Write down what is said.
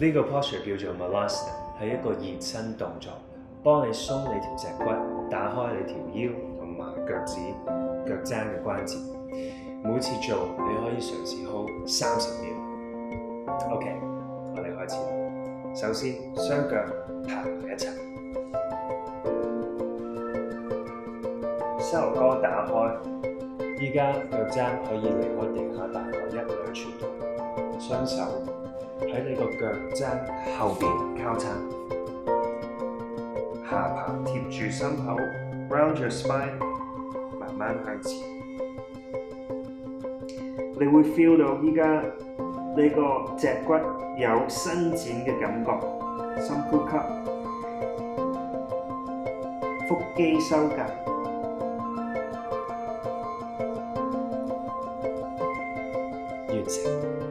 呢個 posture 叫做 Malasana，係一個熱身動作，幫你鬆你條脊骨，打開你條腰同埋腳趾、腳踭嘅關節。每次做你可以嘗試 hold 三十秒。OK，我哋開始啦。首先雙腳拍埋一齊，膝頭哥打開，依家腳踭可以離開地下大概一兩寸度，雙手喺你個腳踭後邊交叉，下巴貼住心口，round your spine，慢慢向前。你會 feel 到依家你個脊骨有伸展嘅感覺，深呼吸，腹肌收緊，完成。